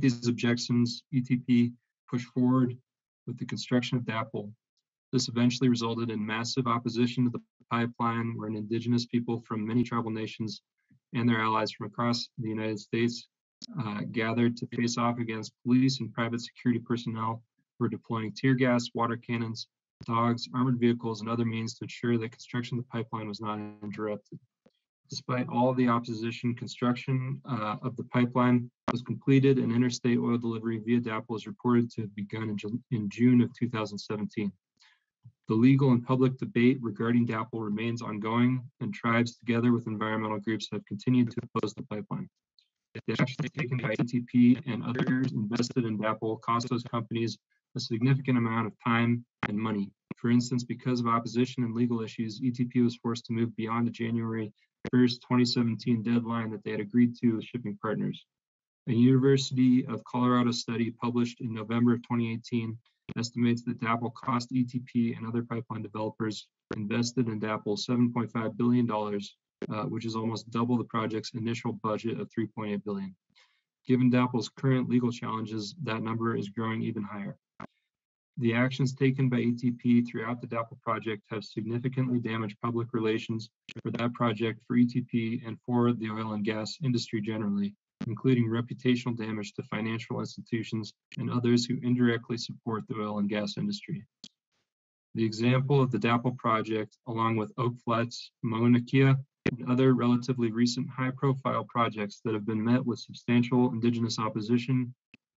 these objections, ETP pushed forward with the construction of DAPL. This eventually resulted in massive opposition to the pipeline, where indigenous people from many tribal nations and their allies from across the United States uh, gathered to face off against police and private security personnel who were deploying tear gas, water cannons, dogs, armored vehicles, and other means to ensure that construction of the pipeline was not interrupted. Despite all the opposition, construction uh, of the pipeline was completed and interstate oil delivery via DAPL is reported to have begun in, in June of 2017. The legal and public debate regarding DAPL remains ongoing, and tribes, together with environmental groups, have continued to oppose the pipeline. The actions taken by ETP and others invested in DAPL cost those companies a significant amount of time and money. For instance, because of opposition and legal issues, ETP was forced to move beyond the January 1st, 2017 deadline that they had agreed to with shipping partners. A University of Colorado study published in November of 2018 estimates that DAPL cost ETP and other pipeline developers invested in DAPL $7.5 billion, uh, which is almost double the project's initial budget of 3.8 billion. Given DAPL's current legal challenges, that number is growing even higher. The actions taken by ETP throughout the DAPL project have significantly damaged public relations for that project, for ETP, and for the oil and gas industry generally, including reputational damage to financial institutions and others who indirectly support the oil and gas industry. The example of the DAPL project, along with Oak Flats, Mauna Kea, and other relatively recent high-profile projects that have been met with substantial indigenous opposition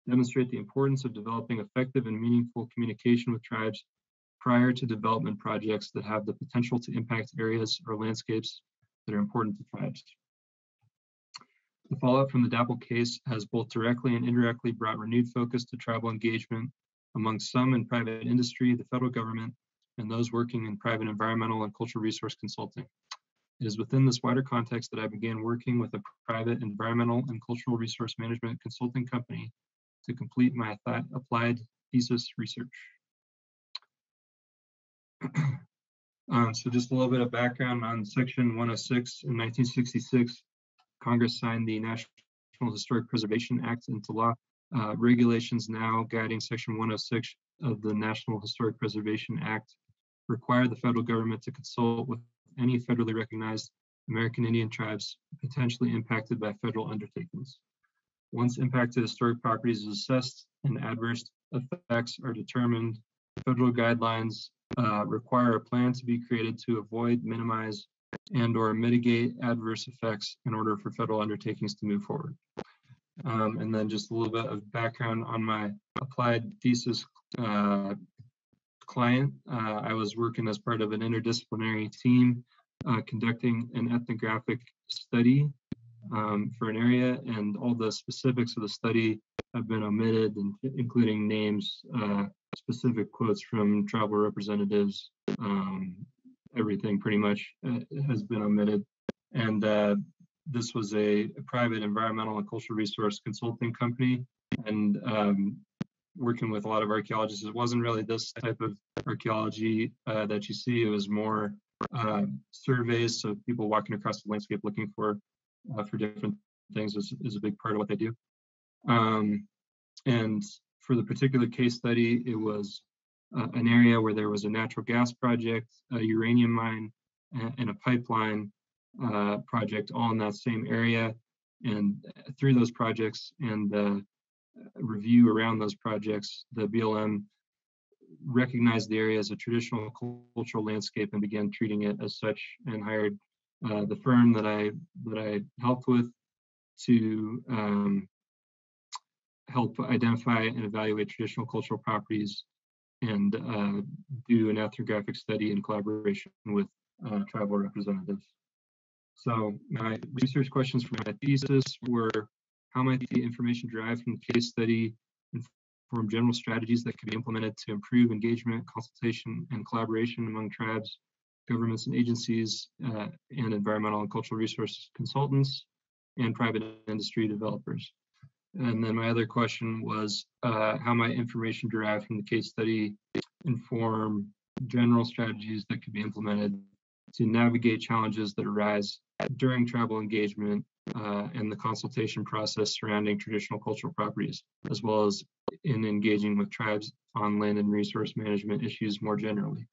demonstrate the importance of developing effective and meaningful communication with tribes prior to development projects that have the potential to impact areas or landscapes that are important to tribes. The fallout from the DAPL case has both directly and indirectly brought renewed focus to tribal engagement among some in private industry, the federal government, and those working in private environmental and cultural resource consulting. It is within this wider context that I began working with a private environmental and cultural resource management consulting company to complete my applied thesis research. um, so just a little bit of background on Section 106 in 1966, Congress signed the National Historic Preservation Act into law. Uh, regulations now guiding Section 106 of the National Historic Preservation Act require the federal government to consult with any federally recognized American Indian tribes potentially impacted by federal undertakings. Once impact to historic properties is assessed and adverse effects are determined, federal guidelines uh, require a plan to be created to avoid, minimize, and or mitigate adverse effects in order for federal undertakings to move forward. Um, and then just a little bit of background on my applied thesis uh, client. Uh, I was working as part of an interdisciplinary team uh, conducting an ethnographic study um, for an area, and all the specifics of the study have been omitted, including names, uh, specific quotes from tribal representatives. Um, everything pretty much uh, has been omitted. And uh, this was a, a, private environmental and cultural resource consulting company, and um, working with a lot of archaeologists. It wasn't really this type of archaeology uh, that you see. It was more uh, surveys, so people walking across the landscape looking for uh, for different things is, is a big part of what they do. Um, and for the particular case study, it was uh, an area where there was a natural gas project, a uranium mine, and, a pipeline uh, project all in that same area. And through those projects and the review around those projects, the BLM recognized the area as a traditional cultural landscape and began treating it as such and hired uh, the firm that I that I helped with to um, help identify and evaluate traditional cultural properties and uh, do an ethnographic study in collaboration with uh, tribal representatives. So my research questions for my thesis were how might the information derived from the case study inform general strategies that could be implemented to improve engagement, consultation, and collaboration among tribes governments and agencies, uh, and environmental and cultural resource consultants, and private industry developers. And then my other question was uh, how might information derived from the case study inform general strategies that could be implemented to navigate challenges that arise during tribal engagement uh, and the consultation process surrounding traditional cultural properties, as well as in engaging with tribes on land and resource management issues more generally.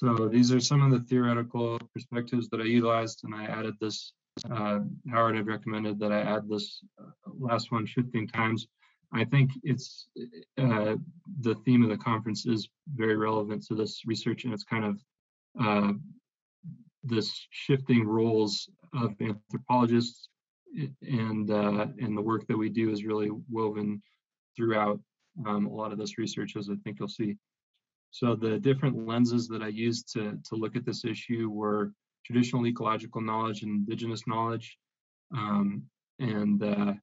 So these are some of the theoretical perspectives that I utilized, and I added this. Uh, Howard had recommended that I add this uh, last one 15 times. I think it's uh, the theme of the conference is very relevant to this research, and it's kind of uh, this shifting roles of anthropologists and uh, and the work that we do is really woven throughout um, a lot of this research, as I think you'll see. So the different lenses that I used to, to look at this issue were traditional ecological knowledge and indigenous knowledge. Um, and uh,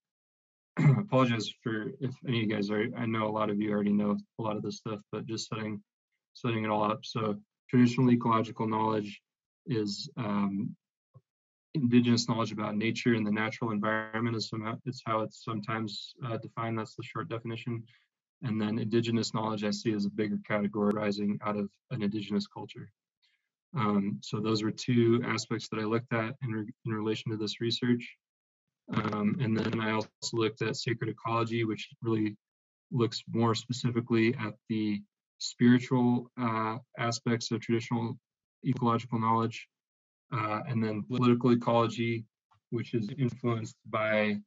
apologize for if any of you guys are, I know a lot of you already know a lot of this stuff, but just setting, setting it all up. So traditional ecological knowledge is um, indigenous knowledge about nature and the natural environment is how it's sometimes uh, defined. That's the short definition. And then indigenous knowledge I see as a bigger category rising out of an indigenous culture. Um, so those were two aspects that I looked at in, re in relation to this research. Um, and then I also looked at sacred ecology, which really looks more specifically at the spiritual uh, aspects of traditional ecological knowledge. Uh, and then political ecology, which is influenced by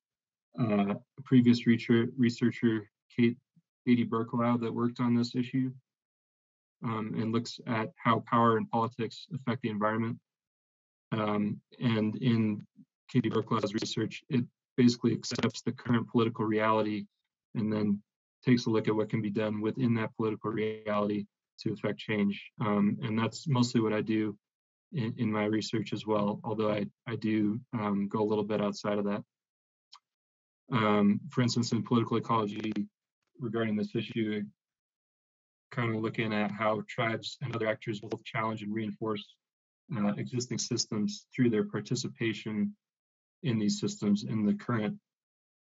uh, a previous researcher, Kate Katie Berkelau that worked on this issue um, and looks at how power and politics affect the environment. Um, and in Katie Berkelau's research, it basically accepts the current political reality and then takes a look at what can be done within that political reality to affect change. Um, and that's mostly what I do in, in, my research as well, although I, I do um, go a little bit outside of that. Um, for instance, in political ecology, regarding this issue, kind of looking at how tribes and other actors both challenge and reinforce uh, existing systems through their participation in these systems in the current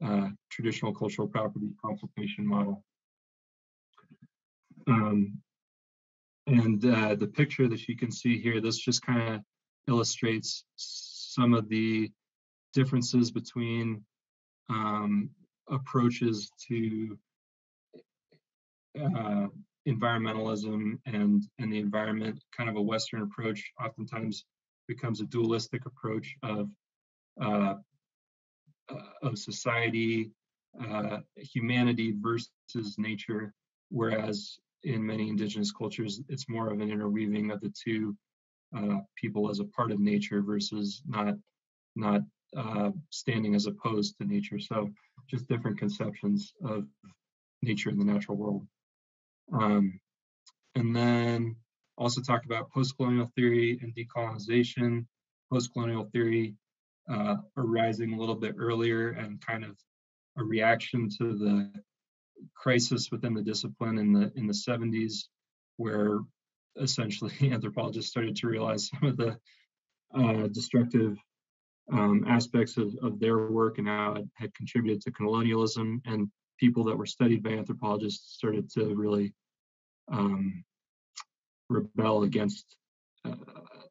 uh, traditional cultural property consultation model. Um, and uh, the picture that you can see here, this just kind of illustrates some of the differences between um, approaches to uh, environmentalism and and the environment kind of a western approach oftentimes becomes a dualistic approach of uh, uh, of society uh, humanity versus nature. Whereas in many indigenous cultures it's more of an interweaving of the two uh, people as a part of nature versus not not uh, standing as opposed to nature. So just different conceptions of nature in the natural world um, and then also talk about post-colonial theory and decolonization, post-colonial theory uh, arising a little bit earlier and kind of a reaction to the crisis within the discipline in the in the 70s, where essentially anthropologists started to realize some of the uh, destructive um, aspects of, of their work and how it had contributed to colonialism. And people that were studied by anthropologists started to really um, rebel against uh,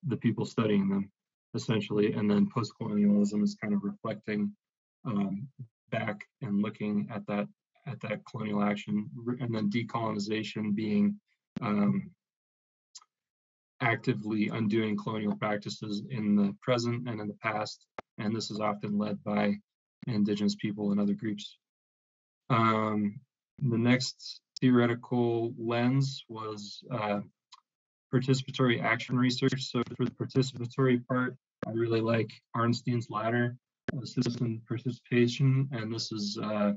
the people studying them, essentially. And then post-colonialism is kind of reflecting um, back and looking at that at that colonial action, and then decolonization being um, actively undoing colonial practices in the present and in the past. And this is often led by indigenous people and other groups. Um, the next theoretical lens was uh, participatory action research. So for the participatory part, I really like Arnstein's ladder of citizen participation, and this is uh,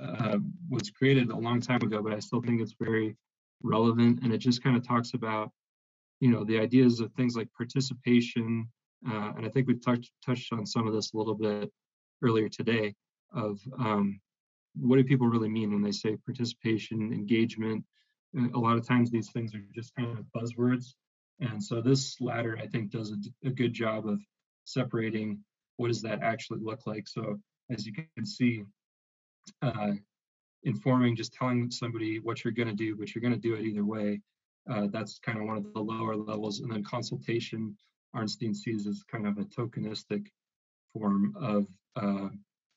uh, was created a long time ago, but I still think it's very relevant, and it just kind of talks about, you know, the ideas of things like participation, uh, and I think we've touched touched on some of this a little bit earlier today of um, what do people really mean when they say participation, engagement? A lot of times these things are just kind of buzzwords. And so this ladder, I think, does a, a good job of separating what does that actually look like. So as you can see, uh, informing, just telling somebody what you're going to do, but you're going to do it either way. uh, that's kind of one of the lower levels. And then consultation, Arnstein sees as kind of a tokenistic form of uh,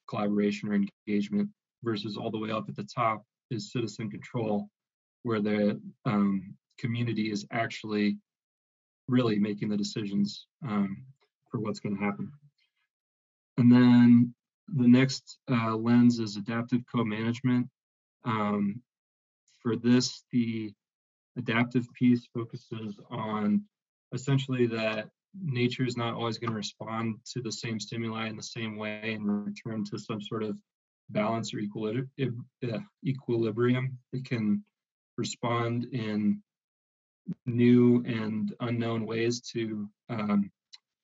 collaboration or engagement versus all the way up at the top is citizen control, where the um, community is actually really making the decisions um, for what's going to happen. And then the next uh, lens is adaptive co-management. Um, for this, the adaptive piece focuses on essentially that nature is not always going to respond to the same stimuli in the same way and return to some sort of balance or equilibrium. It can respond in new and unknown ways to um,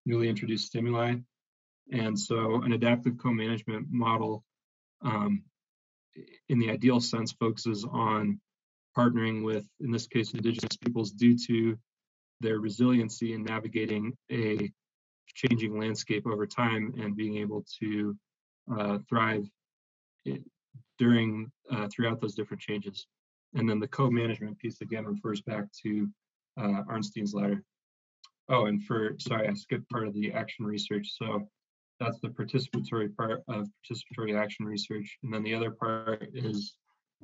newly introduced stimuli. And so an adaptive co-management model um, in the ideal sense focuses on partnering with, in this case, indigenous peoples due to their resiliency in navigating a changing landscape over time and being able to uh, thrive during uh, throughout those different changes. And then the co-management piece again refers back to uh, Arnstein's ladder. Oh, and for sorry, I skipped part of the action research. So that's the participatory part of participatory action research. And then the other part is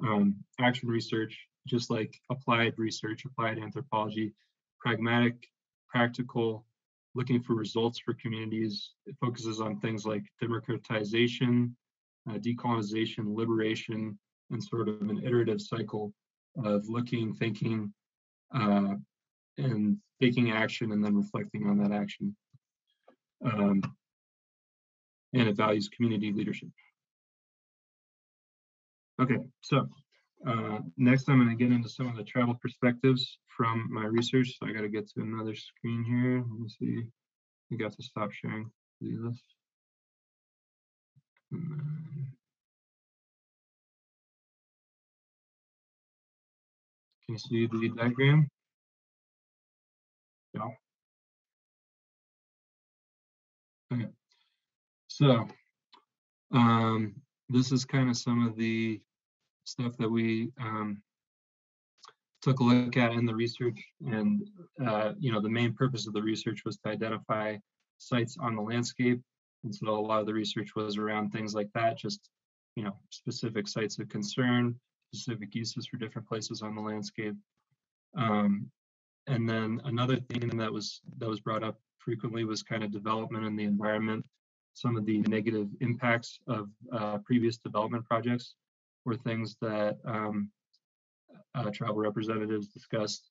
um, action research, just like applied research, applied anthropology, pragmatic, practical, looking for results for communities. It focuses on things like democratization, uh, decolonization, liberation, and sort of an iterative cycle of looking, thinking, uh, and taking action and then reflecting on that action. Um, and it values community leadership. Okay, so uh, next I'm going to get into some of the travel perspectives from my research. So I got to get to another screen here. Let me see. I got to stop sharing. Do this. Can see the diagram? Yeah. Okay. So um, this is kind of some of the stuff that we um, took a look at in the research. And, uh, you know, the main purpose of the research was to identify sites on the landscape and so a lot of the research was around things like that, just you know, specific sites of concern, specific uses for different places on the landscape. Um, and then another thing that was that was brought up frequently was kind of development in the environment. Some of the negative impacts of uh, previous development projects were things that um, uh, representatives discussed.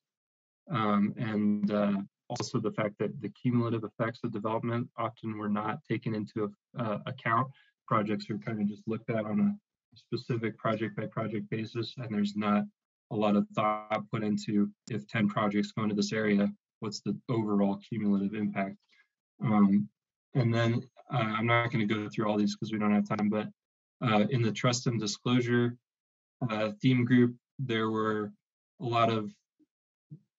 Um, and uh, also the fact that the cumulative effects of development often were not taken into uh, account. Projects are kind of just looked at on a specific project by project basis, and there's not a lot of thought put into if 10 projects go into this area, what's the overall cumulative impact? Um, and then uh, I'm not going to go through all these because we don't have time, but uh, in the trust and disclosure uh, theme group, there were a lot of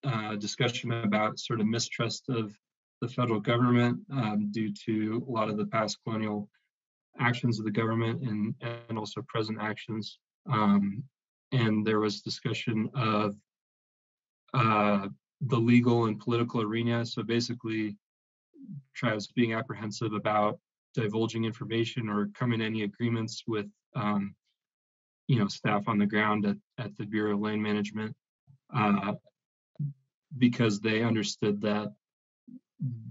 uh, discussion about sort of mistrust of the federal government um, due to a lot of the past colonial actions of the government and, and also present actions. Um, and there was discussion of uh, the legal and political arena. So basically, tribes being apprehensive about divulging information or coming to any agreements with, um, you know, staff on the ground at, at the Bureau of Land Management. Uh, because they understood that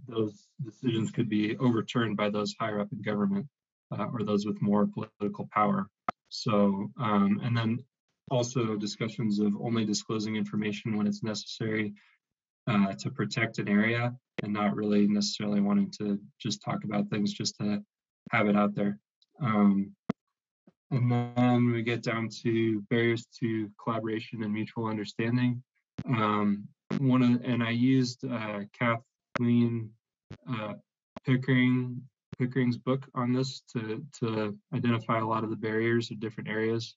those decisions could be overturned by those higher up in government uh, or those with more political power. So, um, and then also discussions of only disclosing information when it's necessary uh, to protect an area and not really necessarily wanting to just talk about things just to have it out there. Um, and then we get down to barriers to collaboration and mutual understanding. Um, one of, and I used uh, Kathleen uh, Pickering Pickering's book on this to to identify a lot of the barriers of different areas.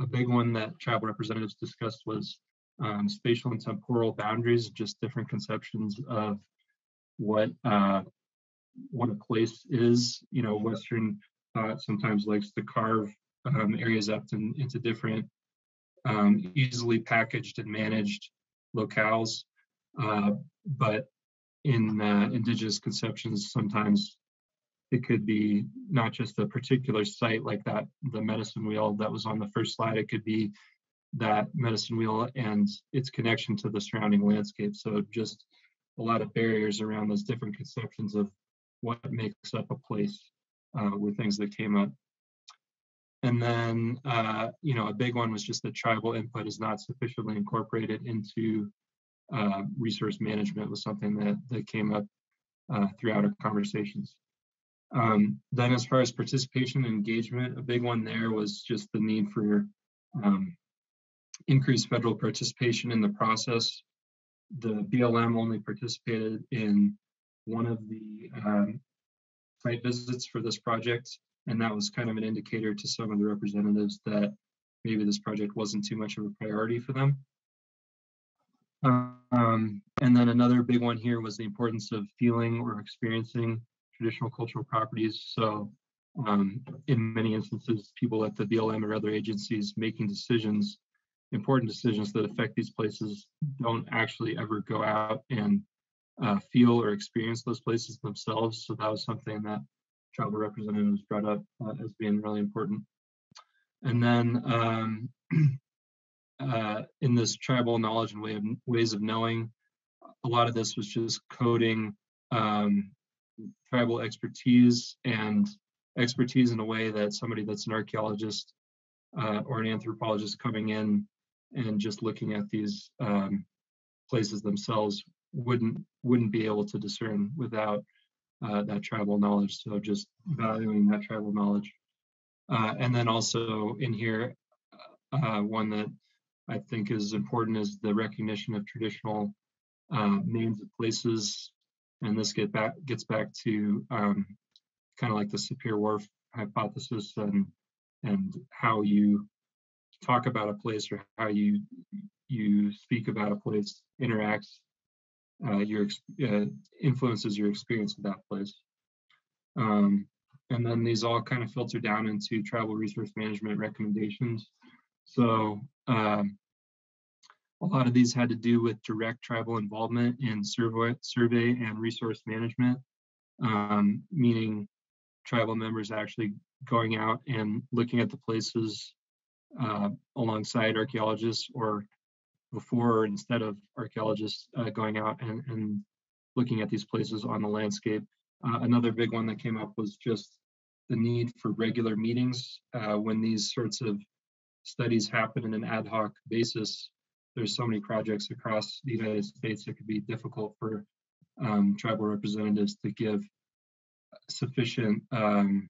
A big one that tribal representatives discussed was um, spatial and temporal boundaries, just different conceptions of what uh, what a place is. You know, Western thought sometimes likes to carve um, areas up in, into different, um, easily packaged and managed locales. Uh, but in uh, indigenous conceptions, sometimes it could be not just a particular site like that, the medicine wheel that was on the first slide, it could be that medicine wheel and its connection to the surrounding landscape. So just a lot of barriers around those different conceptions of what makes up a place uh, were things that came up. And then, uh, you know, a big one was just that tribal input is not sufficiently incorporated into uh, resource management was something that, that came up uh, throughout our conversations. Um, then as far as participation and engagement, a big one there was just the need for um, increased federal participation in the process. The BLM only participated in one of the um, site visits for this project, and that was kind of an indicator to some of the representatives that maybe this project wasn't too much of a priority for them. Um, and then another big one here was the importance of feeling or experiencing traditional cultural properties. So um, in many instances, people at the BLM or other agencies making decisions, important decisions that affect these places don't actually ever go out and uh, feel or experience those places themselves. So that was something that tribal representatives brought up uh, as being really important. And then um, uh, in this tribal knowledge and way of, ways of knowing, a lot of this was just coding um, tribal expertise and expertise in a way that somebody that's an archaeologist uh, or an anthropologist coming in and just looking at these um, places themselves wouldn't wouldn't be able to discern without uh, that tribal knowledge. So just valuing that tribal knowledge, uh, and then also in here, uh, one that I think is important is the recognition of traditional uh, names of places, and this get back gets back to um, kind of like the Sapir-Whorf hypothesis and and how you talk about a place or how you you speak about a place interacts uh, your uh, influences your experience of that place. Um, and then these all kind of filter down into tribal resource management recommendations. So um, a lot of these had to do with direct tribal involvement in survey, survey and resource management, um, meaning tribal members actually going out and looking at the places uh, alongside archaeologists or before or instead of archaeologists uh, going out and, and, looking at these places on the landscape. Uh, another big one that came up was just the need for regular meetings uh, when these sorts of studies happen in an ad hoc basis. There's so many projects across the United States it could be difficult for um, tribal representatives to give sufficient um,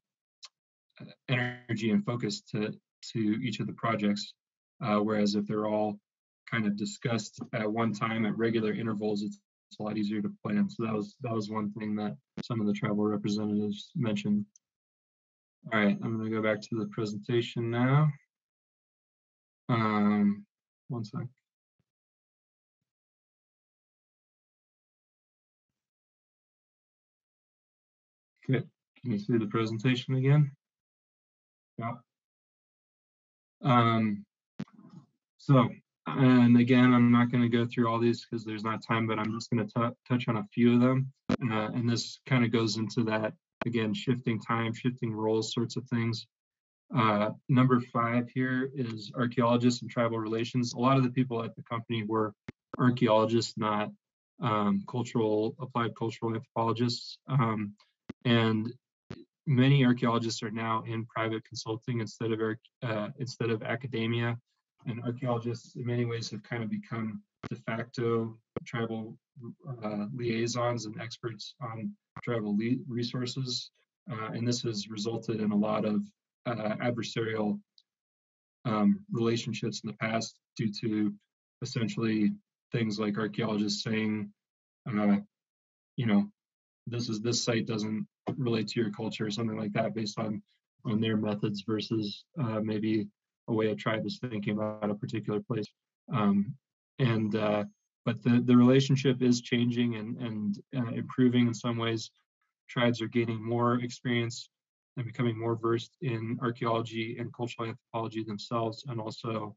energy and focus to to each of the projects. Uh, whereas if they're all kind of discussed at one time at regular intervals, it's, it's a lot easier to plan. So that was that was one thing that some of the tribal representatives mentioned. All right, I'm going to go back to the presentation now. Um, one sec. Can you see the presentation again? Yeah. Um, so and again, I'm not going to go through all these because there's not time, but I'm just going to touch on a few of them. Uh, and this kind of goes into that, again, shifting time, shifting roles sorts of things. Uh, number five here is archaeologists and tribal relations. A lot of the people at the company were archaeologists, not um, cultural, applied cultural anthropologists. Um, and many archaeologists are now in private consulting instead of uh, instead of academia and archaeologists in many ways have kind of become de facto tribal uh, liaisons and experts on tribal resources. Uh, and this has resulted in a lot of uh, adversarial um, relationships in the past due to essentially things like archaeologists saying, uh, you know, this is this site doesn't relate to your culture or something like that based on on their methods versus uh, maybe a way a tribe is thinking about a particular place. Um, and uh, but the the relationship is changing and and uh, improving in some ways. Tribes are gaining more experience and becoming more versed in archaeology and cultural anthropology themselves, and also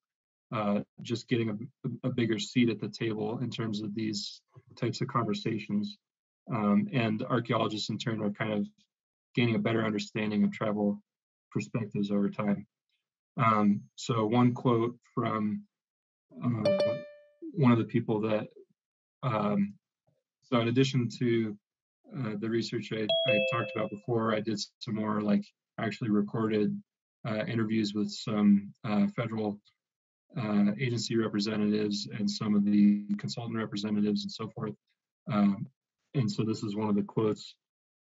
uh, just getting a, a, bigger seat at the table in terms of these types of conversations. Um, and archaeologists in turn are kind of gaining a better understanding of tribal perspectives over time. Um, so one quote from uh, one of the people that, um, so in addition to uh, the research I, I, talked about before, I did some more like actually recorded uh, interviews with some uh, federal uh, agency representatives and some of the consultant representatives and so forth. Um, and so this is one of the quotes,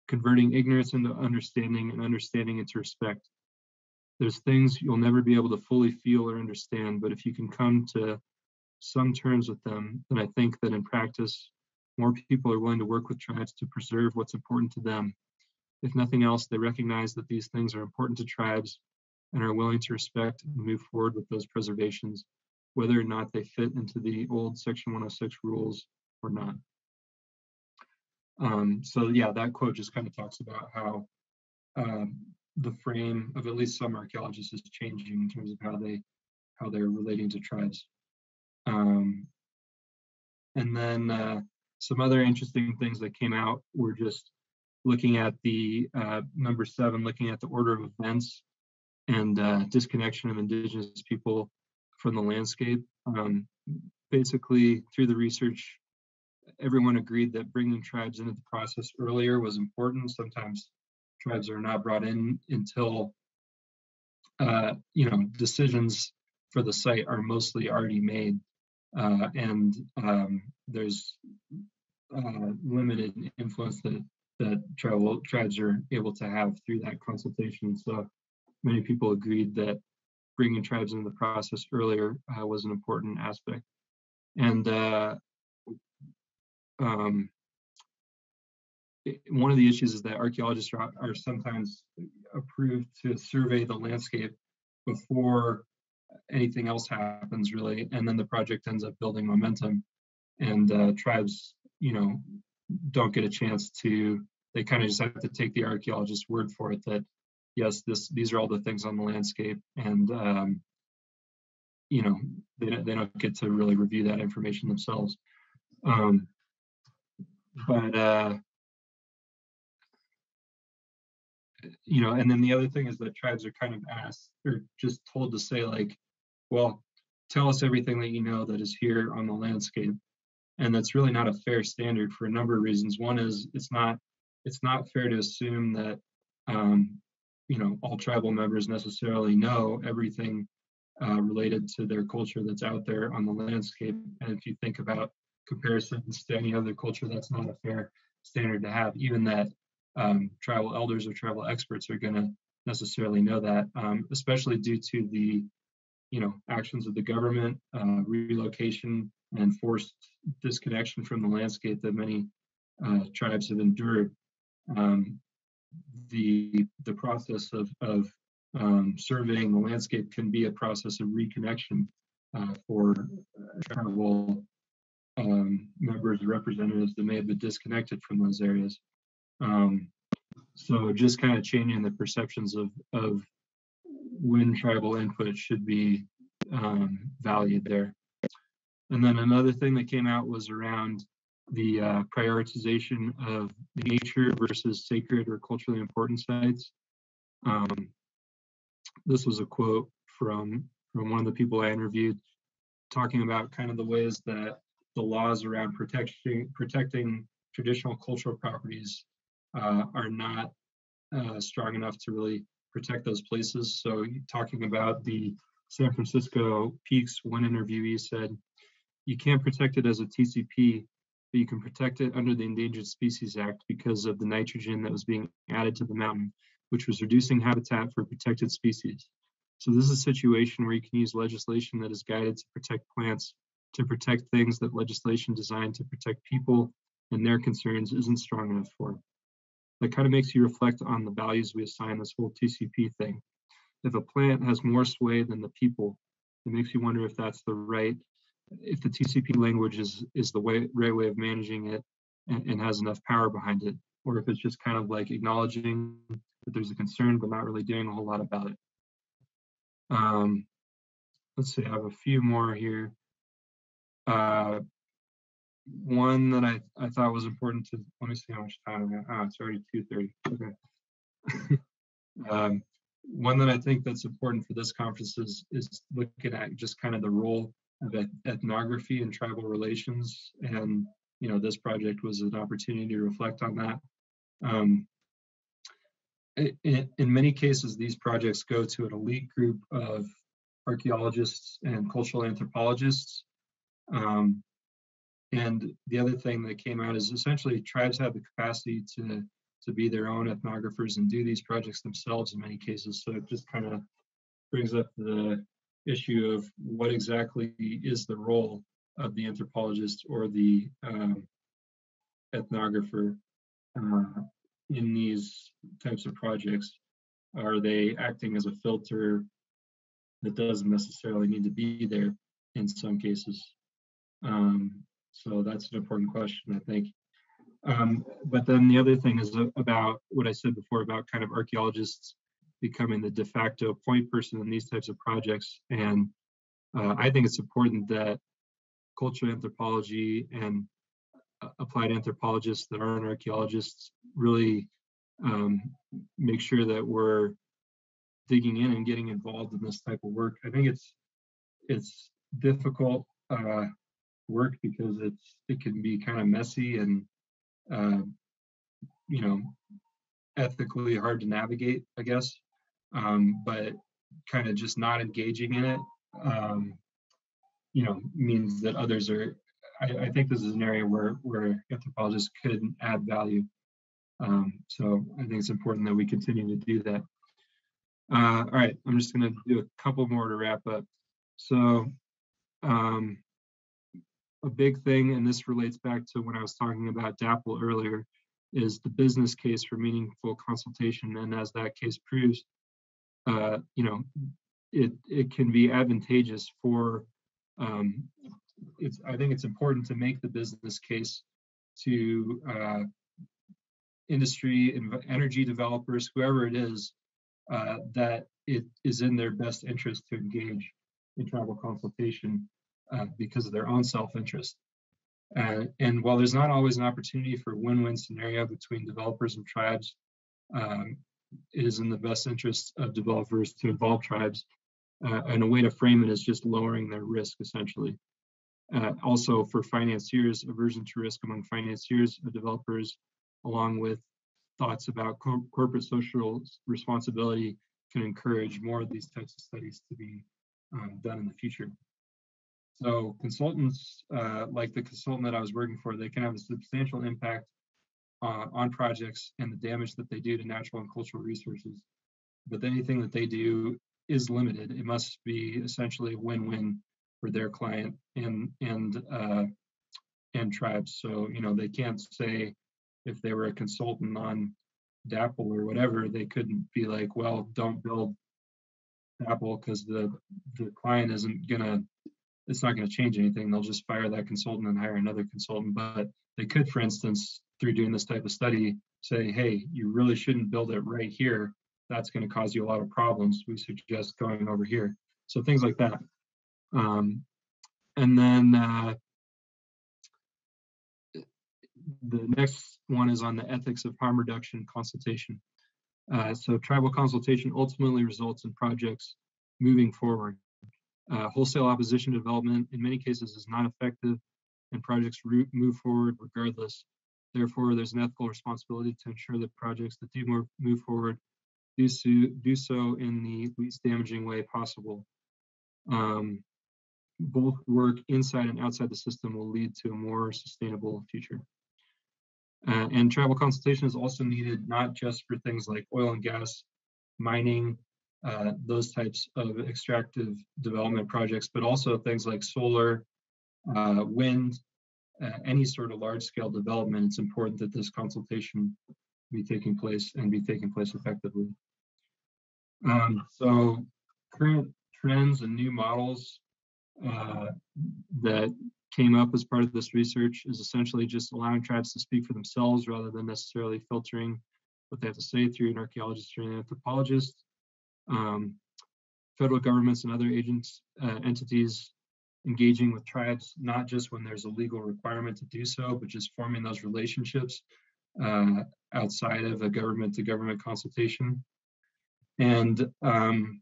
converting ignorance into understanding and understanding into respect. There's things you'll never be able to fully feel or understand, but if you can come to some terms with them, then I think that in practice, more people are willing to work with tribes to preserve what's important to them. If nothing else, they recognize that these things are important to tribes and are willing to respect and move forward with those preservations, whether or not they fit into the old Section 106 rules or not. Um, so yeah, that quote just kind of talks about how um, the frame of at least some archaeologists is changing in terms of how they how they're relating to tribes. Um, and then uh, some other interesting things that came out were just looking at the uh, number seven, looking at the order of events and uh, disconnection of indigenous people from the landscape. Um, basically, through the research, everyone agreed that bringing tribes into the process earlier was important. Sometimes tribes are not brought in until uh, you know decisions for the site are mostly already made, uh, and um, there's uh, limited influence that that tribal tribes are able to have through that consultation. So many people agreed that bringing tribes into the process earlier uh, was an important aspect. And um, one of the issues is that archaeologists are, are, sometimes approved to survey the landscape before anything else happens really and then the project ends up building momentum and uh, tribes you know don't get a chance to they kind of just have to take the archaeologist's word for it that yes, this these are all the things on the landscape, and um, you know they don't, they don't get to really review that information themselves. Um, but uh, you know, and then the other thing is that tribes are kind of asked or just told to say like, well, tell us everything that you know that is here on the landscape, and that's really not a fair standard for a number of reasons. One is it's not it's not fair to assume that um, you know all tribal members necessarily know everything uh, related to their culture that's out there on the landscape. And if you think about comparisons to any other culture, that's not a fair standard to have. Even that um, tribal elders or tribal experts are going to necessarily know that, um, especially due to the you know actions of the government, uh, relocation, and forced disconnection from the landscape that many uh, tribes have endured. Um, the the process of of um, surveying the landscape can be a process of reconnection uh, for tribal um, members representatives that may have been disconnected from those areas. Um, so just kind of changing the perceptions of of when tribal input should be um, valued there. And then another thing that came out was around the uh, prioritization of nature versus sacred or culturally important sites. Um, this was a quote from from one of the people I interviewed, talking about kind of the ways that the laws around protecting protecting traditional cultural properties uh, are not uh, strong enough to really protect those places. So talking about the San Francisco Peaks, one interviewee said, "You can't protect it as a TCP but you can protect it under the Endangered Species Act because of the nitrogen that was being added to the mountain, which was reducing habitat for protected species. So this is a situation where you can use legislation that is guided to protect plants, to protect things that legislation designed to protect people and their concerns isn't strong enough for. That kind of makes you reflect on the values we assign this whole TCP thing. If a plant has more sway than the people, it makes you wonder if that's the right if the TCP language is is the way, right way of managing it and, and, has enough power behind it, or if it's just kind of like acknowledging that there's a concern but not really doing a whole lot about it. Um, let's see, I have a few more here. Uh, one that I, I thought was important to, let me see how much time I got. Ah, it's already 2.30. Okay. um, one that I think that's important for this conference is, is looking at just kind of the role of ethnography and tribal relations. And, you know, this project was an opportunity to reflect on that. Um, in, in many cases, these projects go to an elite group of archaeologists and cultural anthropologists. Um, and the other thing that came out is essentially tribes have the capacity to to be their own ethnographers and do these projects themselves in many cases. So it just kind of brings up the issue of what exactly is the role of the anthropologist or the um, ethnographer uh, in these types of projects? Are they acting as a filter that doesn't necessarily need to be there in some cases? Um, so that's an important question, I think. Um, but then the other thing is about what I said before about kind of archaeologists becoming the de facto point person in these types of projects. And uh, I think it's important that cultural anthropology and applied anthropologists that aren't archaeologists really um, make sure that we're digging in and getting involved in this type of work. I think it's it's difficult uh, work because it's it can be kind of messy and uh, you know ethically hard to navigate, I guess. Um, but kind of just not engaging in it, um, you know, means that others are I, I, think this is an area where where anthropologists could add value. Um, so I think it's important that we continue to do that. Uh, all right, I'm just going to do a couple more to wrap up. So um, a big thing, and this relates back to when I was talking about DAPL earlier, is the business case for meaningful consultation. And as that case proves, uh, you know, it, it can be advantageous for um, it's I think it's important to make the business case to uh, industry and energy developers, whoever it is, uh, that it is in their best interest to engage in tribal consultation uh, because of their own self-interest. And while there's not always an opportunity for a win-win scenario between developers and tribes, um, it is in the best interest of developers to involve tribes. Uh, and a way to frame it is just lowering their risk, essentially. Uh, also for financiers, aversion to risk among financiers of developers, along with thoughts about co corporate social responsibility can encourage more of these types of studies to be um, done in the future. So consultants, uh, like the consultant that I was working for, they can have a substantial impact uh, on projects and the damage that they do to natural and cultural resources. But anything that they do is limited. It must be essentially a win-win for their client and and uh, and tribes. So you know they can't say if they were a consultant on DAPL or whatever, they couldn't be like, well, don't build DAPL because the the client isn't gonna it's not going to change anything. They'll just fire that consultant and hire another consultant. But they could, for instance, through doing this type of study, say, hey, you really shouldn't build it right here. That's going to cause you a lot of problems. We suggest going over here. So things like that. Um, and then uh, the next one is on the ethics of harm reduction consultation. Uh, so tribal consultation ultimately results in projects moving forward. Uh, wholesale opposition development in many cases is not effective and projects move forward regardless. Therefore, there's an ethical responsibility to ensure that projects that do move forward do so, do so in the least damaging way possible. Um, both work inside and outside the system will lead to a more sustainable future. Uh, and tribal consultation is also needed not just for things like oil and gas, mining, uh, those types of extractive development projects, but also things like solar, uh, wind, uh, any sort of large scale development. It's important that this consultation be taking place and be taking place effectively. Um, so current trends and new models uh, that came up as part of this research is essentially just allowing tribes to speak for themselves rather than necessarily filtering what they have to say through an archaeologist or an anthropologist. Um, federal governments and other agents, uh, entities engaging with tribes, not just when there's a legal requirement to do so, but just forming those relationships uh, outside of a government to government consultation. And um,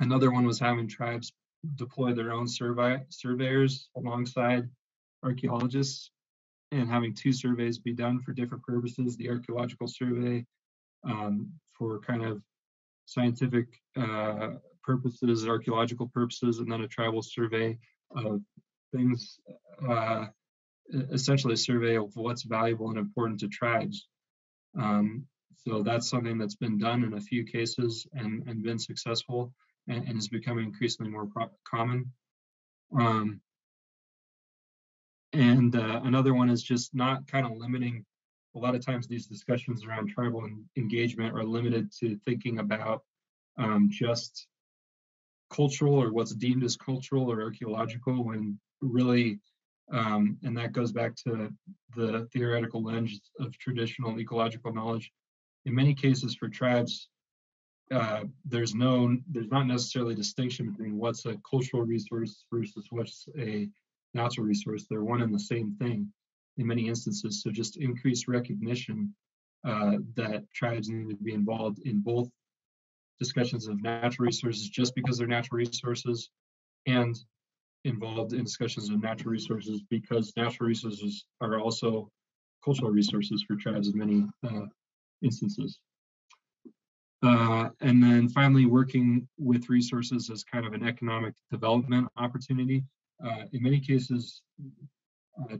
another one was having tribes deploy their own survey surveyors alongside archaeologists and having two surveys be done for different purposes the archaeological survey um, for kind of scientific uh, purposes, archaeological purposes, and then a tribal survey of things, uh, essentially a survey of what's valuable and important to tribes. Um, so that's something that's been done in a few cases and, and been successful and, and is becoming increasingly more common. Um, and uh, another one is just not kind of limiting. A lot of times these discussions around tribal engagement are limited to thinking about um, just cultural or what's deemed as cultural or archaeological when really um, and that goes back to the theoretical lens of traditional ecological knowledge. In many cases for tribes uh, there's no there's not necessarily a distinction between what's a cultural resource versus what's a natural resource. They're one and the same thing in many instances so just increased recognition uh, that tribes need to be involved in both discussions of natural resources just because they're natural resources and involved in discussions of natural resources because natural resources are also cultural resources for tribes in many uh, instances. Uh, and then finally, working with resources as kind of an economic development opportunity. Uh, in many cases, uh,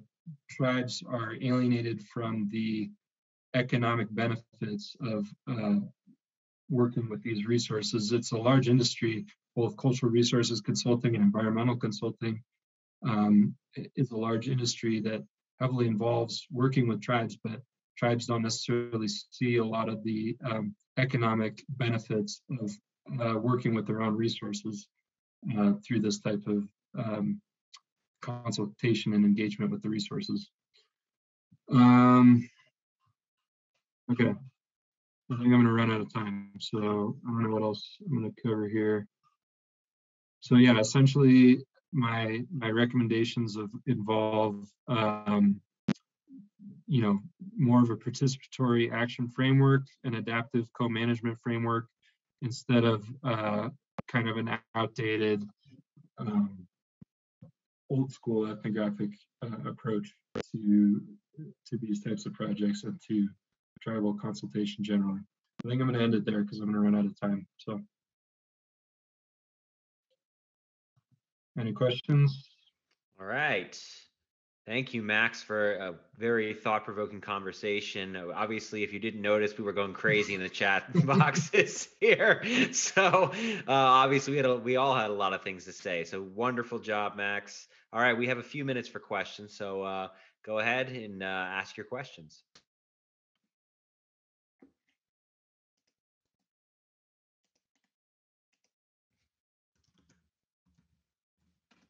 tribes are alienated from the economic benefits of uh, working with these resources. It's a large industry, both cultural resources consulting and environmental consulting um, is a large industry that heavily involves working with tribes, but tribes don't necessarily see a lot of the um, economic benefits of uh, working with their own resources uh, through this type of um, consultation and engagement with the resources. Um, okay, I think I'm going to run out of time, so I don't know what else I'm going to cover here. So yeah, essentially my my recommendations of involve um, you know more of a participatory action framework, an adaptive co-management framework, instead of uh, kind of an outdated um, old school ethnographic uh, approach to to these types of projects and to tribal consultation generally. I think I'm going to end it there because I'm going to run out of time. So, any questions? All right. Thank you, Max, for a very thought-provoking conversation. Obviously, if you didn't notice, we were going crazy in the chat boxes here. So uh, obviously, we had a, we all had a lot of things to say. So wonderful job, Max. All right, we have a few minutes for questions. So uh, go ahead and uh, ask your questions.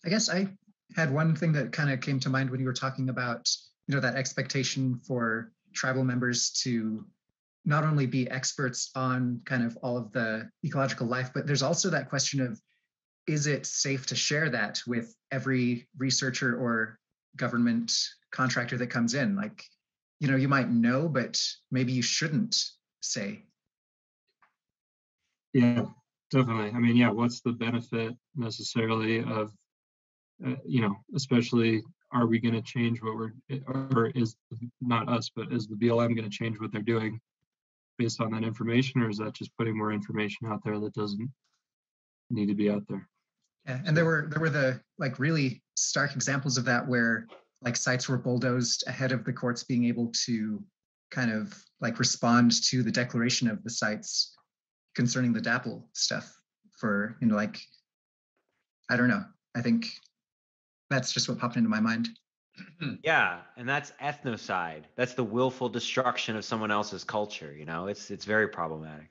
I guess I had one thing that kind of came to mind when you were talking about, you know, that expectation for tribal members to not only be experts on kind of all of the ecological life, but there's also that question of is it safe to share that with every researcher or government contractor that comes in? Like, you know, you might know, but maybe you shouldn't say. Yeah, definitely. I mean, yeah, what's the benefit necessarily of uh, you know, especially are we going to change what we're, or is not us, but is the BLM going to change what they're doing based on that information, or is that just putting more information out there that doesn't need to be out there? Yeah, and there were there were the like really stark examples of that where like sites were bulldozed ahead of the courts being able to kind of like respond to the declaration of the sites concerning the DAPL stuff for you know like I don't know. I think that's just what popped into my mind. yeah, and that's ethnocide. That's the willful destruction of someone else's culture. You know, it's it's very problematic.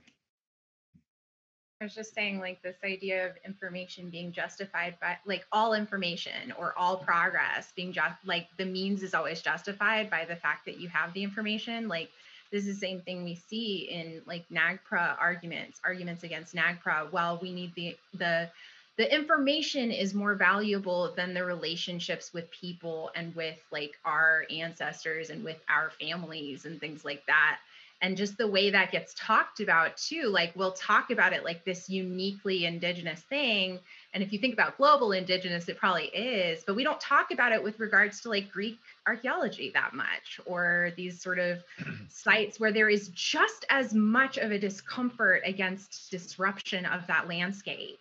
I was just saying, like this idea of information being justified by, like all information or all progress being just, like the means is always justified by the fact that you have the information. Like this is the same thing we see in like NAGPRA arguments, arguments against NAGPRA. Well, we need the the the information is more valuable than the relationships with people and with like our ancestors and with our families and things like that and just the way that gets talked about too like we'll talk about it like this uniquely indigenous thing. And if you think about global indigenous it probably is but we don't talk about it with regards to like greek archaeology that much or these sort of sites where there is just as much of a discomfort against disruption of that landscape.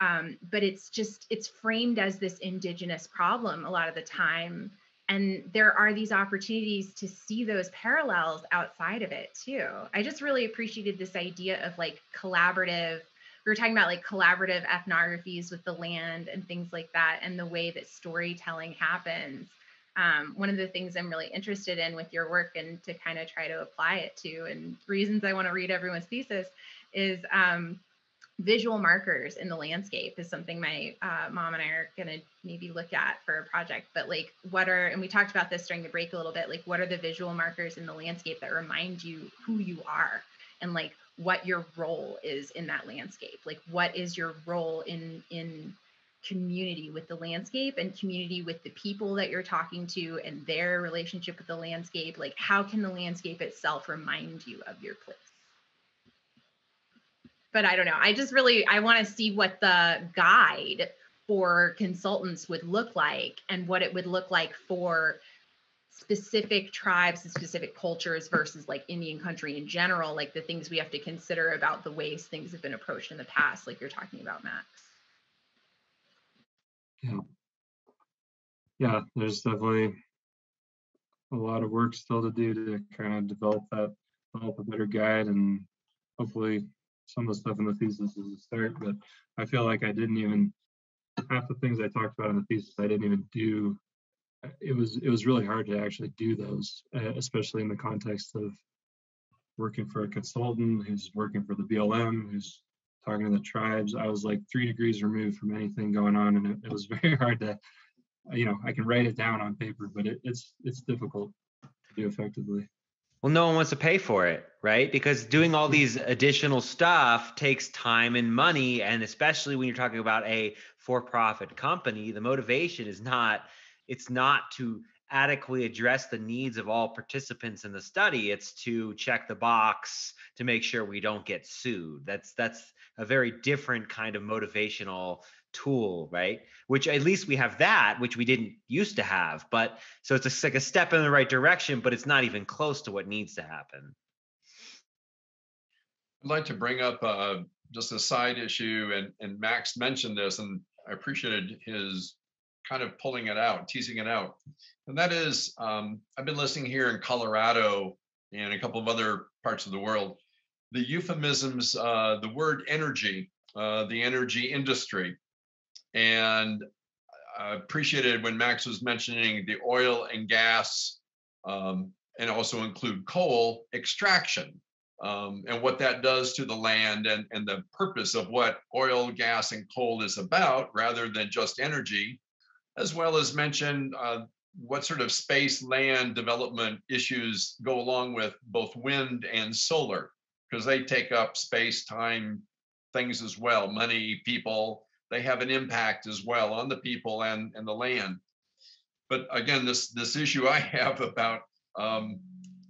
Um, but it's just it's framed as this indigenous problem a lot of the time and there are these opportunities to see those parallels outside of it too. I just really appreciated this idea of like collaborative we were talking about like collaborative ethnographies with the land and things like that and the way that storytelling happens. Um, one of the things i'm really interested in with your work and to kind of try to apply it to and reasons i want to read everyone's thesis is um, visual markers in the landscape is something my uh, mom and I are going to maybe look at for a project. But like, what are, and we talked about this during the break a little bit, like, what are the visual markers in the landscape that remind you who you are and like what your role is in that landscape? Like, what is your role in, in, community with the landscape and community with the people that you're talking to and their relationship with the landscape like how can the landscape itself remind you of your place but I don't know. I just really I want to see what the guide for consultants would look like and what it would look like for specific tribes and specific cultures versus like Indian country in general, like the things we have to consider about the ways things have been approached in the past, like you're talking about, Max. Yeah. Yeah, there's definitely a lot of work still to do to kind of develop that, develop a better guide and hopefully some of the stuff in the thesis is a start, but I feel like I didn't even half the things I talked about in the thesis I didn't even do. It was it was really hard to actually do those, uh, especially in the context of working for a consultant who's working for the BLM, who's talking to the tribes. I was like three degrees removed from anything going on, and it, it was very hard to, you know, I can write it down on paper, but it, it's it's difficult to do effectively. Well, no one wants to pay for it, right? Because doing all these additional stuff takes time and money. And especially when you're talking about a for profit company, the motivation is not, it's not to adequately address the needs of all participants in the study. It's to check the box to make sure we don't get sued. That's that's a very different kind of motivational tool, right? Which at least we have that, which we didn't used to have. But so it's a, like a step in the right direction, but it's not even close to what needs to happen. I'd like to bring up uh, just a side issue, and, and Max mentioned this, and I appreciated his kind of pulling it out, teasing it out. And that is, um, I've been listening here in Colorado and a couple of other parts of the world. The euphemisms, uh, the word energy, uh, the energy industry, and I appreciated when Max was mentioning the oil and gas, um, and also include coal extraction um, and what that does to the land and, and the purpose of what oil, gas, and coal is about rather than just energy, as well as mention uh, what sort of space land development issues go along with both wind and solar, because they take up space, time, things as well, money, people, they have an impact as well on the people and, and the land. But again, this this issue I have about um,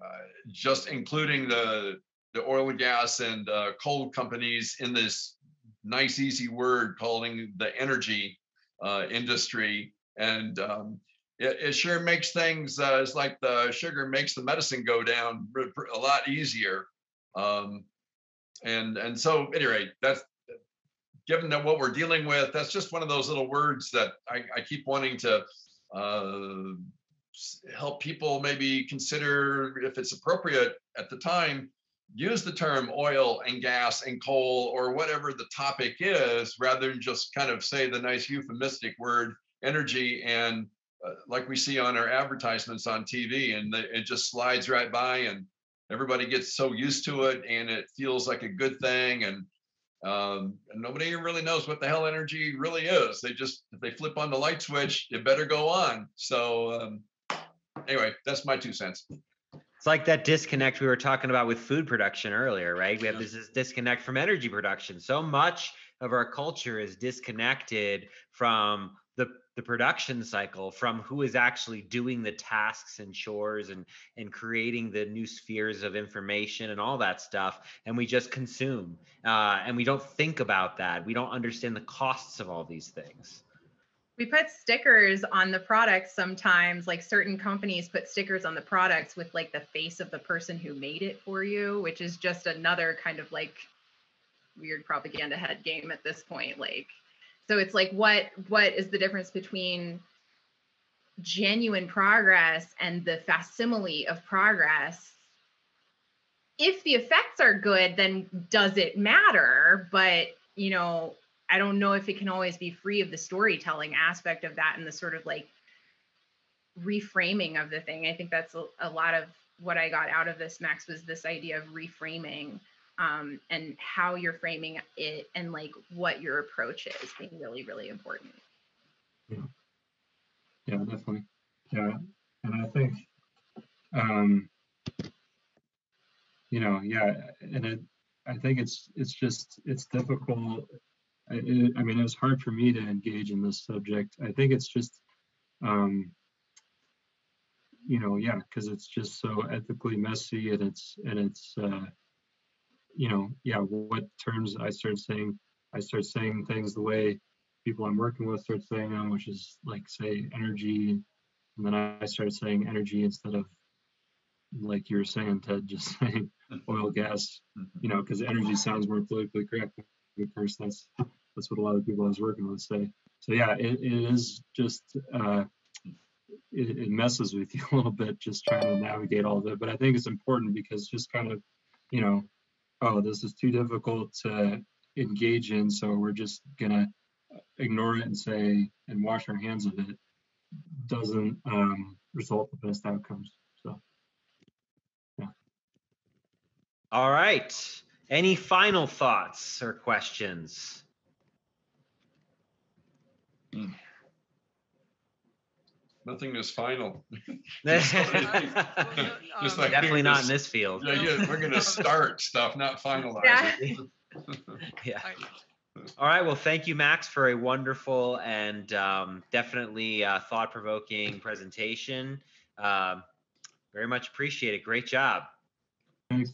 uh, just including the the oil and gas and uh, coal companies in this nice easy word calling the energy uh, industry and um, it, it, sure makes things uh, it's like the sugar makes the medicine go down a lot easier um, and and so anyway that's given that what we're dealing with, that's just one of those little words that I, I keep wanting to uh, help people maybe consider if it's appropriate at the time use the term oil and gas and coal or whatever the topic is rather than just kind of say the nice euphemistic word energy and uh, like we see on our advertisements on TV and the, it just slides right by and everybody gets so used to it and it feels like a good thing and um, nobody really knows what the hell energy really is. They just, if they flip on the light switch, it better go on. So, um, anyway, that's my two cents. It's like that disconnect we were talking about with food production earlier, right? We have this, this disconnect from energy production. So much of our culture is disconnected from the, the production cycle, from who is actually doing the tasks and chores and and creating the new spheres of information and all that stuff. And we just consume, uh, and we don't think about that. We don't understand the costs of all these things. We put stickers on the products sometimes, like certain companies put stickers on the products with like the face of the person who made it for you, which is just another kind of like weird propaganda head game at this point. Like, so it's like what what is the difference between genuine progress and the facsimile of progress? If the effects are good, then does it matter? But you know, I don't know if it can always be free of the storytelling aspect of that and the sort of like reframing of the thing. I think that's a, a lot of what I got out of this, Max, was this idea of reframing um, and how you're framing it and like what your approach is being really, really important. Yeah, yeah definitely. Yeah, and I think, um, you know, yeah, and it, I think it's it's just it's difficult. I, it, I mean, it was hard for me to engage in this subject. I think it's just, um, you know, yeah, because it's just so ethically messy, and it's and it's, uh, you know, yeah, what terms I start saying, I start saying things the way people I'm working with start saying them, which is like say energy, and then I started saying energy instead of like you were saying, Ted, just saying oil, gas, you know, because energy sounds more politically correct. Of course, that's that's what a lot of people I was working with say. So yeah, it, it is just uh, it, it messes with you a little bit just trying to navigate all of it. But I think it's important because just kind of, you know, oh, this is too difficult to engage in, so we're just gonna ignore it and say and wash our hands of it doesn't um, result the best outcomes. So yeah. All right. Any final thoughts or questions? Nothing is final. Definitely Just like not in this- this field. Yeah, yeah, we're gonna start stuff, not finalize Yeah. it. Yeah. All right. Well, thank you, Max, for a wonderful and um, definitely uh, thought-provoking presentation. Um, very much appreciate it. Great job. thanks.